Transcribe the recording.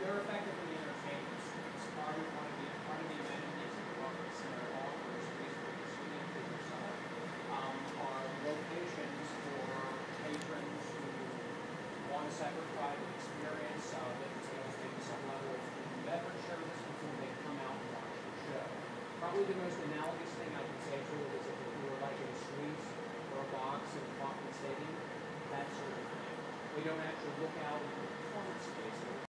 they're effectively entertainers. It's Part of, one of the, part of the amenities that the Welcome Center offers, at for the yourself, um, are locations for patrons who want a separate private experience, uh, that entails maybe some level of food and beverage service before they come out and watch the show. Probably the most analogous thing I can say to it is if you were like in a suite or a box in Kauffman Stadium, that sort of thing. We don't actually look out and